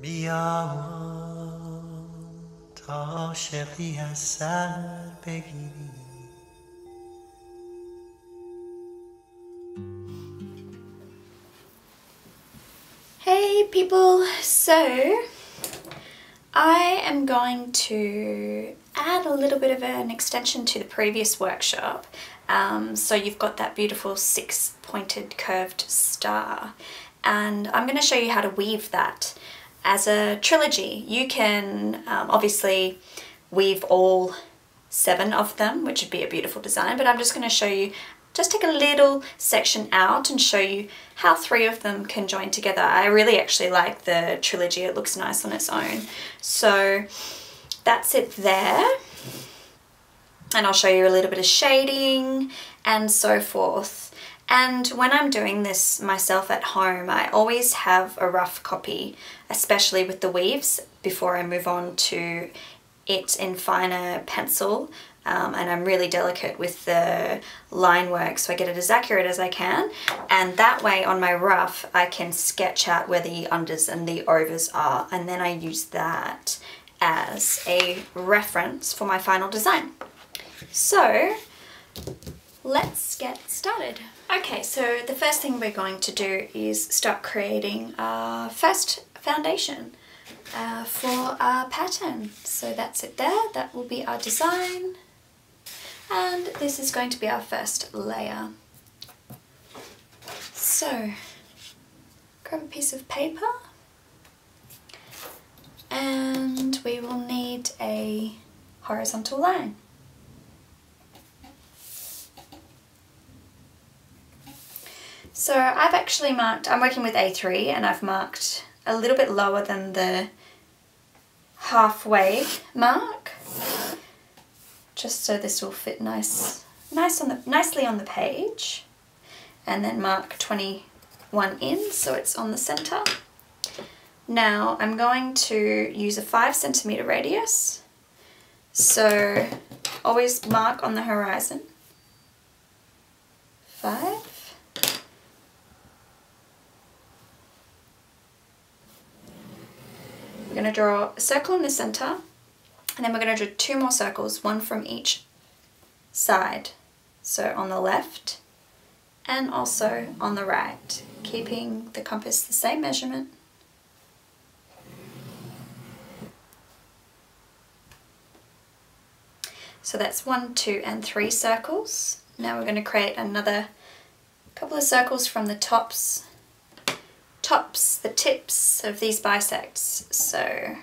بیام تا عاشقی از سر بگیری Hey people, so I am going to add a little bit of an extension to the previous workshop. Um, so you've got that beautiful six pointed curved star and I'm going to show you how to weave that as a trilogy. You can um, obviously weave all seven of them, which would be a beautiful design, but I'm just going to show you just take a little section out and show you how three of them can join together. I really actually like the trilogy, it looks nice on its own. So that's it there. And I'll show you a little bit of shading and so forth. And when I'm doing this myself at home, I always have a rough copy, especially with the weaves, before I move on to it in finer pencil um, and I'm really delicate with the line work so I get it as accurate as I can and that way on my rough I can sketch out where the unders and the overs are and then I use that as a reference for my final design. So let's get started. Okay, so the first thing we're going to do is start creating our first foundation uh, for our pattern. So that's it there, that will be our design and this is going to be our first layer. So, grab a piece of paper and we will need a horizontal line. So I've actually marked, I'm working with A3 and I've marked a little bit lower than the halfway mark just so this will fit nice, nice on the, nicely on the page. And then mark 21 in so it's on the center. Now I'm going to use a 5 centimeter radius. So always mark on the horizon. 5. We're going to draw a circle in the center and then we're going to draw two more circles, one from each side. So on the left and also on the right, keeping the compass the same measurement. So that's one, two, and three circles. Now we're going to create another couple of circles from the tops, tops, the tips of these bisects. So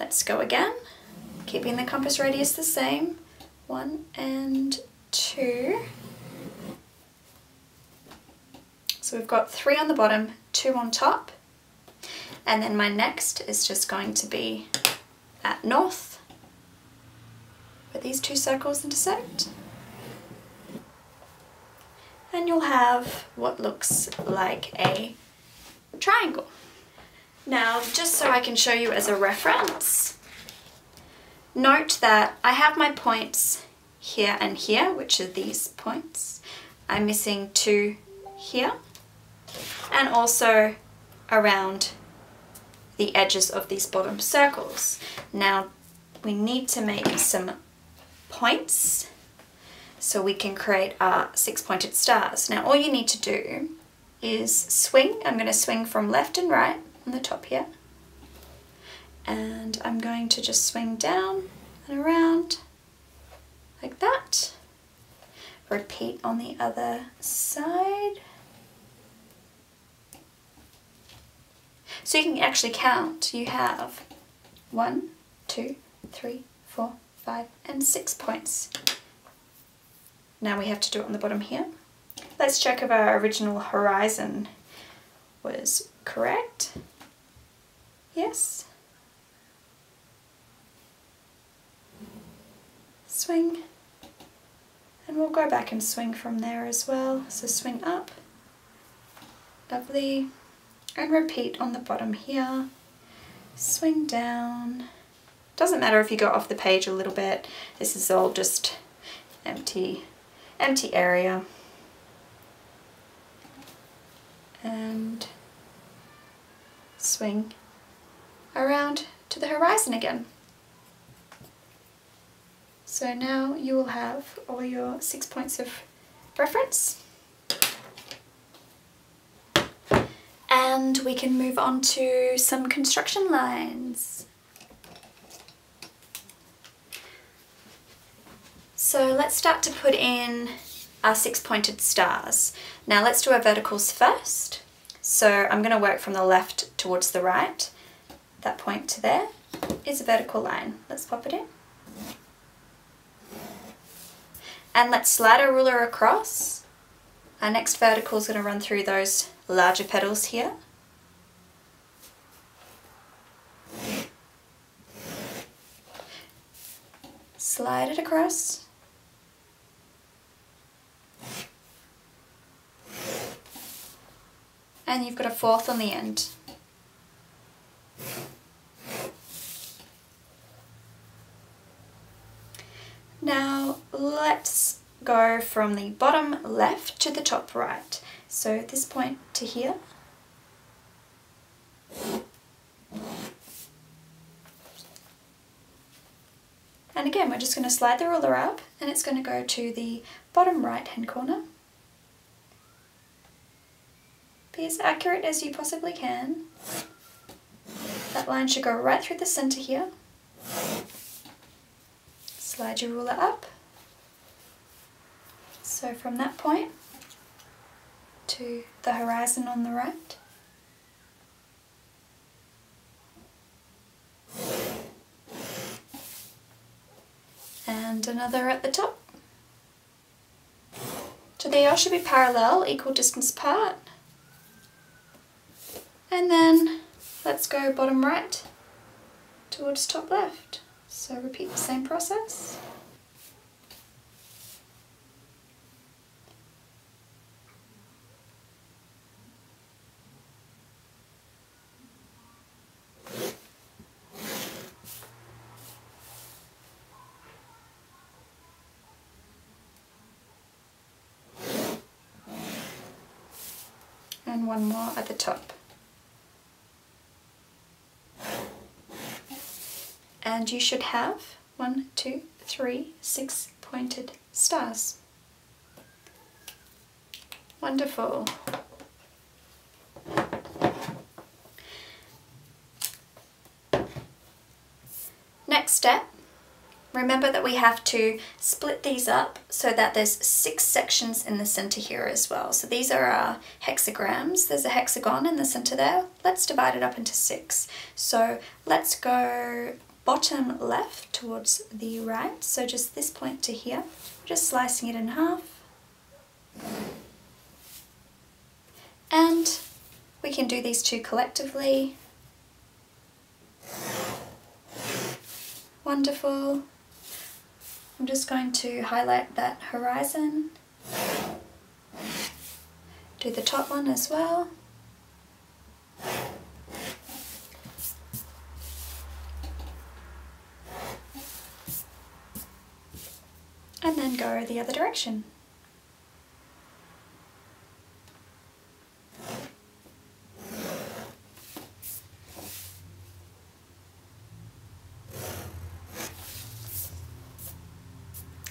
let's go again keeping the compass radius the same. One and two. So we've got three on the bottom, two on top. And then my next is just going to be at north, where these two circles intersect. And you'll have what looks like a triangle. Now, just so I can show you as a reference, Note that I have my points here and here, which are these points. I'm missing two here and also around the edges of these bottom circles. Now we need to make some points so we can create our six pointed stars. Now all you need to do is swing. I'm going to swing from left and right on the top here and I'm going to just swing down and around like that. Repeat on the other side. So you can actually count. You have one, two, three, four, five, and six points. Now we have to do it on the bottom here. Let's check if our original horizon was correct. Yes. swing. And we'll go back and swing from there as well. So swing up. Lovely. And repeat on the bottom here. Swing down. Doesn't matter if you go off the page a little bit. This is all just empty empty area and swing around to the horizon again. So now you will have all your six points of reference. And we can move on to some construction lines. So let's start to put in our six pointed stars. Now let's do our verticals first. So I'm going to work from the left towards the right. That point to there is a vertical line. Let's pop it in. And let's slide our ruler across. Our next vertical is going to run through those larger petals here. Slide it across. And you've got a fourth on the end. Now let's go from the bottom left to the top right. So this point to here. And again, we're just going to slide the ruler up and it's going to go to the bottom right hand corner. Be as accurate as you possibly can. That line should go right through the center here. Slide your ruler up. So from that point to the horizon on the right. And another at the top. So they all should be parallel, equal distance apart. And then let's go bottom right towards top left. So repeat the same process. And one more at the top. And you should have one, two, three, six pointed stars. Wonderful. Next step, remember that we have to split these up so that there's six sections in the center here as well. So these are our hexagrams. There's a hexagon in the center there. Let's divide it up into six. So let's go bottom left towards the right, so just this point to here, just slicing it in half. And we can do these two collectively. Wonderful. I'm just going to highlight that horizon. Do the top one as well. And go the other direction.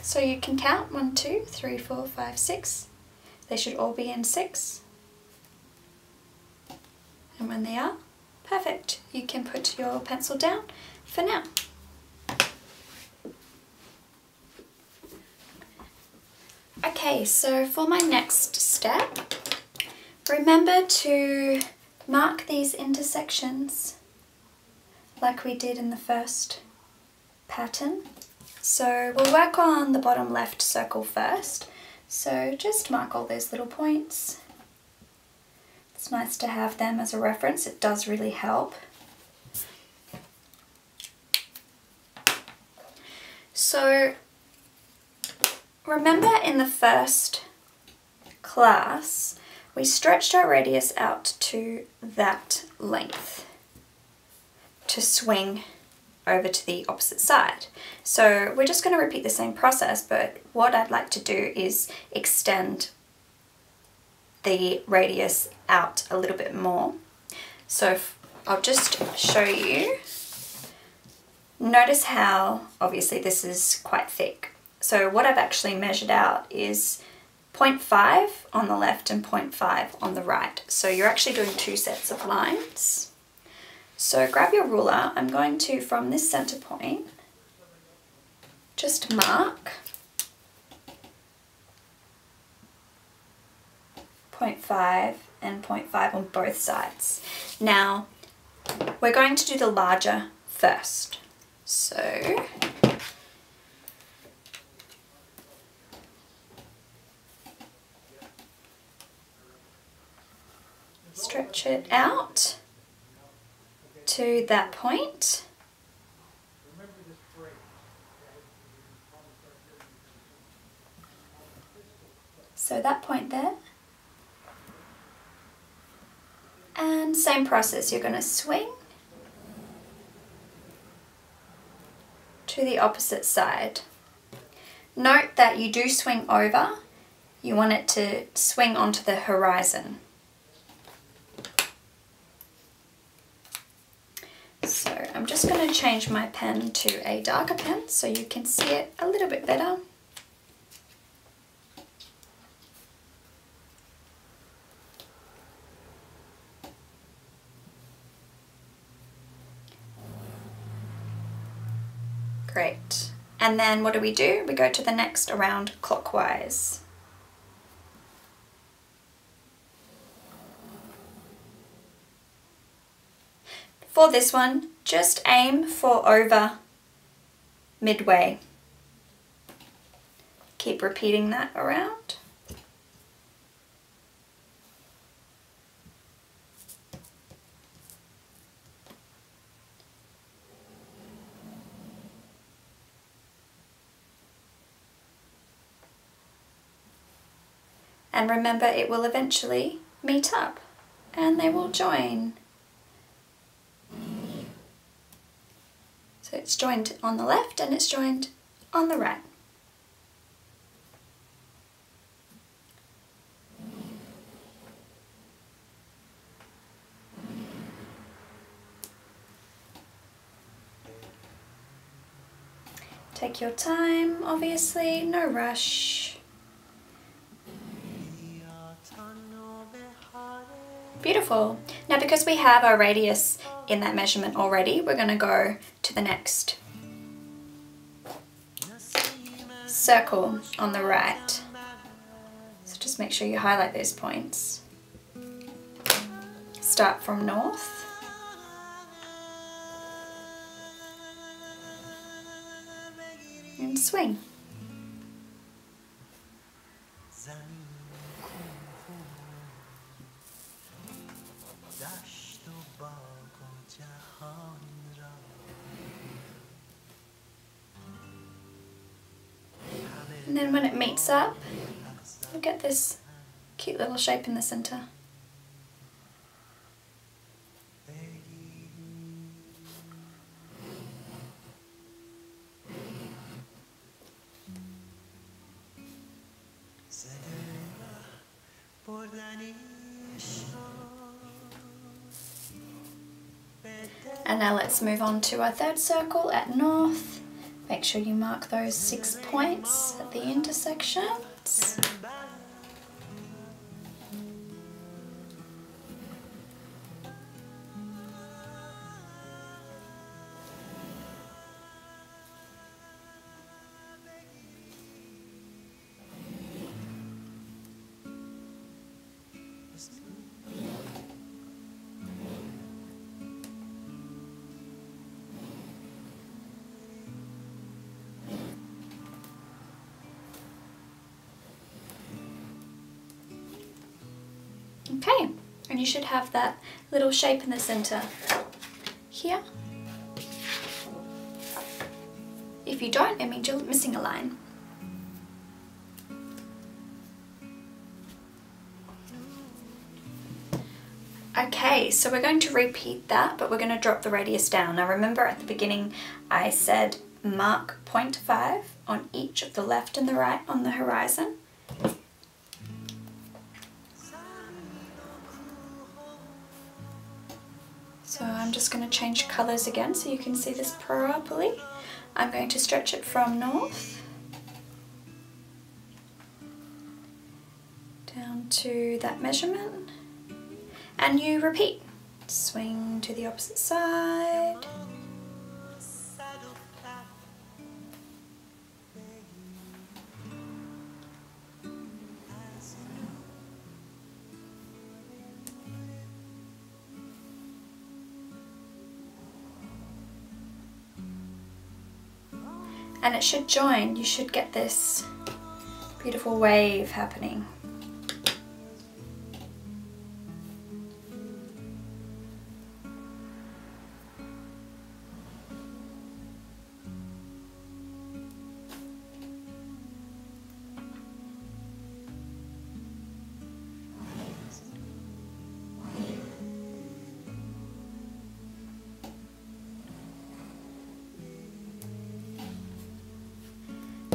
So you can count one, two, three, four, five, six. They should all be in six. And when they are, perfect. You can put your pencil down for now. Okay, so for my next step, remember to mark these intersections like we did in the first pattern. So we'll work on the bottom left circle first. So just mark all those little points. It's nice to have them as a reference, it does really help. So Remember in the first class, we stretched our radius out to that length to swing over to the opposite side. So we're just going to repeat the same process, but what I'd like to do is extend the radius out a little bit more. So I'll just show you Notice how obviously this is quite thick. So what I've actually measured out is 0.5 on the left and 0.5 on the right. So you're actually doing two sets of lines. So grab your ruler. I'm going to, from this center point, just mark 0.5 and 0.5 on both sides. Now, we're going to do the larger first. So, stretch it out to that point. So that point there. And same process, you're going to swing to the opposite side. Note that you do swing over, you want it to swing onto the horizon. So I'm just going to change my pen to a darker pen so you can see it a little bit better. Great. And then what do we do? We go to the next around clockwise. For this one, just aim for over midway. Keep repeating that around. And remember, it will eventually meet up and they will join. So it's joined on the left and it's joined on the right. Take your time, obviously, no rush. Beautiful. Now because we have our radius in that measurement already, we're going to go to the next circle on the right. So just make sure you highlight those points. Start from north. And swing. And then when it meets up, you get this cute little shape in the center. Move on to our third circle at north. Make sure you mark those six points at the intersections. Okay, and you should have that little shape in the center here. If you don't, it means you're missing a line. Okay, so we're going to repeat that, but we're going to drop the radius down. Now remember at the beginning I said mark 0.5 on each of the left and the right on the horizon. Just going to change colours again so you can see this properly. I'm going to stretch it from north down to that measurement and you repeat. Swing to the opposite side. And it should join. You should get this beautiful wave happening.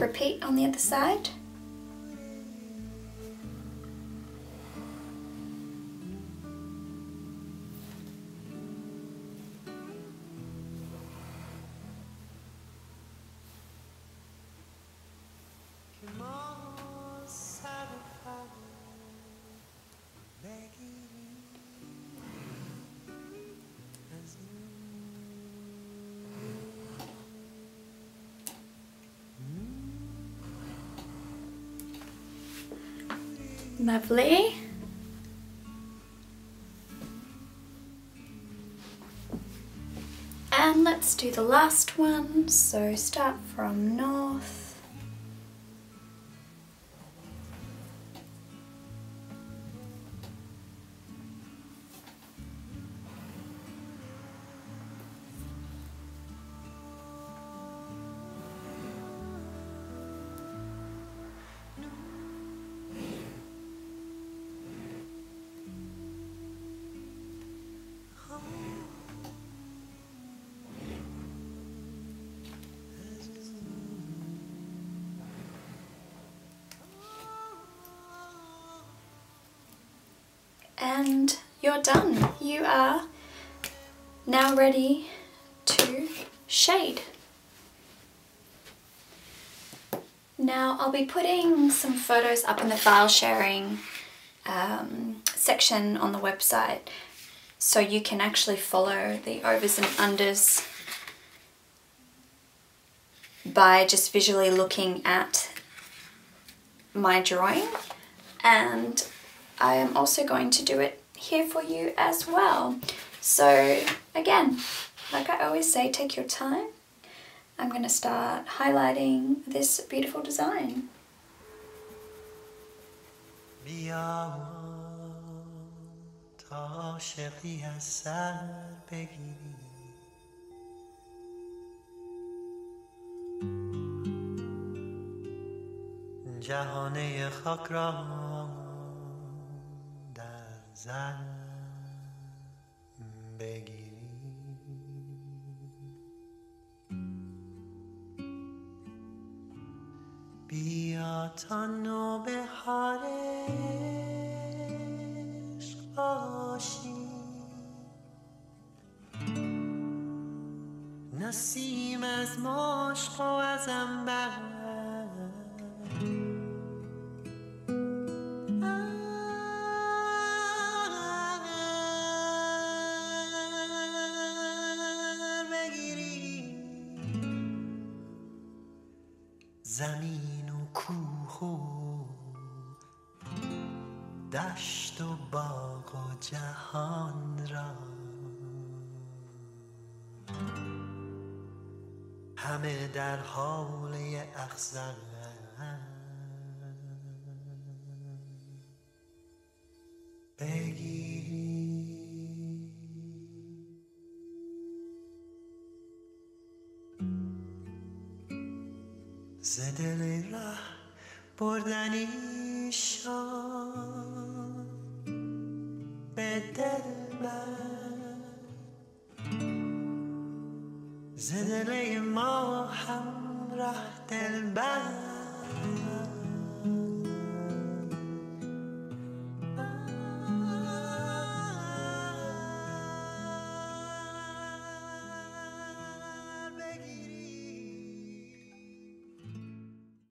Repeat on the other side. Lovely. And let's do the last one. So start from north. And you're done. You are now ready to shade. Now I'll be putting some photos up in the file sharing um, section on the website so you can actually follow the overs and unders by just visually looking at my drawing and I am also going to do it here for you as well. So again, like I always say, take your time. I'm going to start highlighting this beautiful design. جهانه خاک را زن بگیری. بیا تا نوبهارش باشی. نسیم از مشق و از انبر زمین و کوه و دشت و باغ و جهان را. همه در حال ز دل بردنی شاد